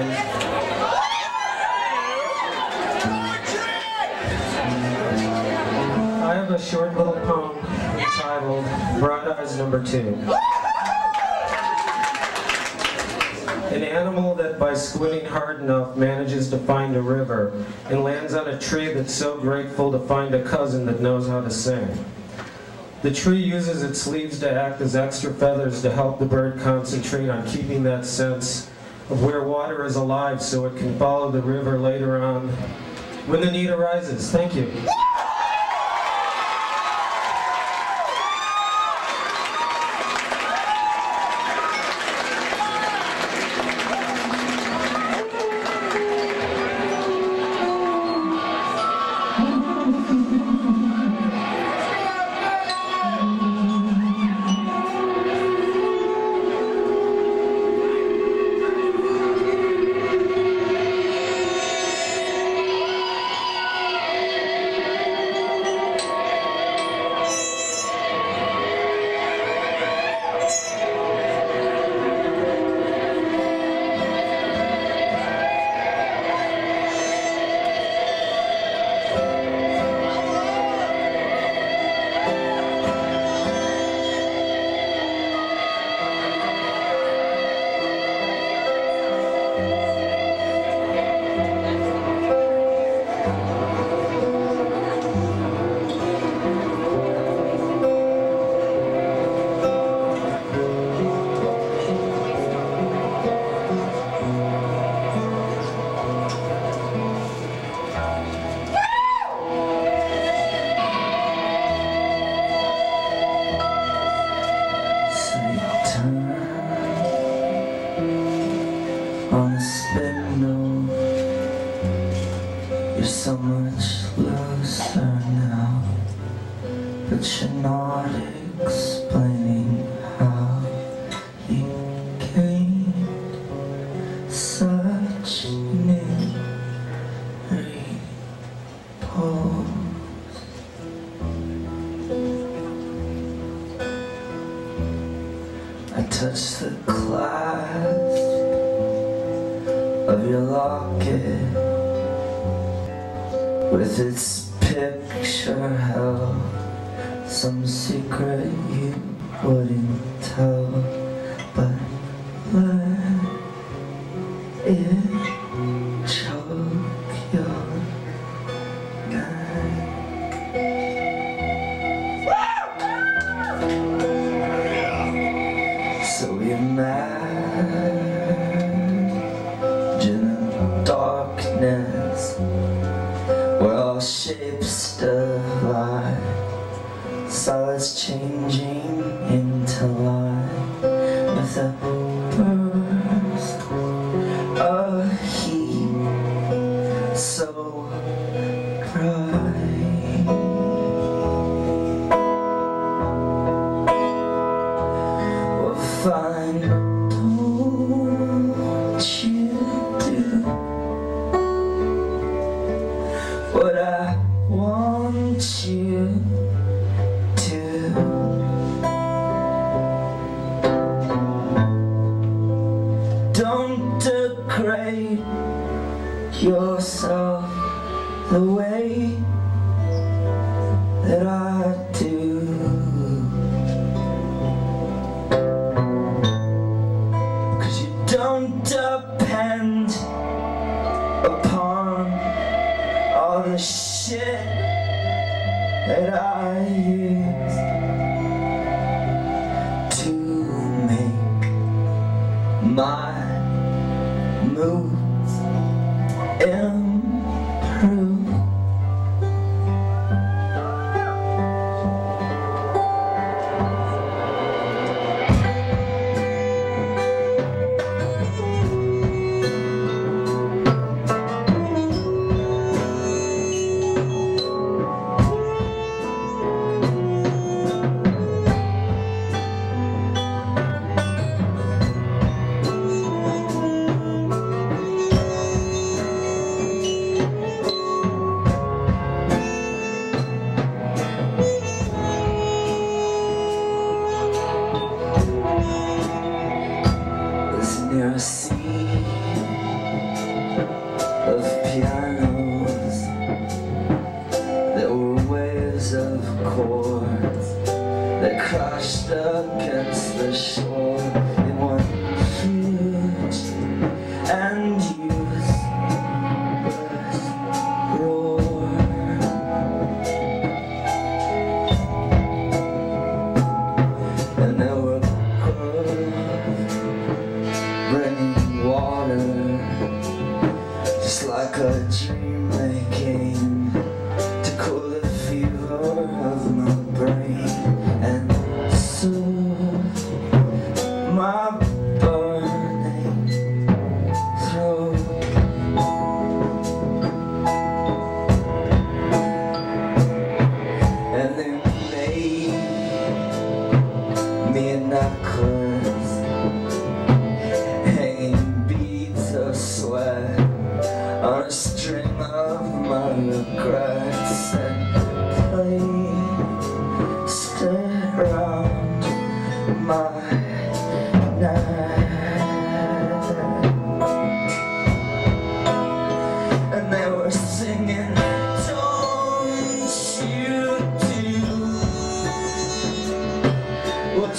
I have a short little poem entitled "Bright Eyes Number Two. An animal that by squinting hard enough manages to find a river and lands on a tree that's so grateful to find a cousin that knows how to sing. The tree uses its leaves to act as extra feathers to help the bird concentrate on keeping that sense of where water is alive so it can follow the river later on when the need arises. Thank you. Not explaining how you gained such repose. I touch the clasp of your locket. With its picture held some secret you wouldn't tell but let it choke your neck. So imagine darkness where all shapes divide, solids changing into light with a burst of heat so bright. Well, do what I want you yourself the way that I do. Cause you don't depend upon all the shit that I use to make my waves of chords that crashed against the shore. running water Just like a dream that came To cool the fever of my brain. And soothe my burning throat And it made me an awkward what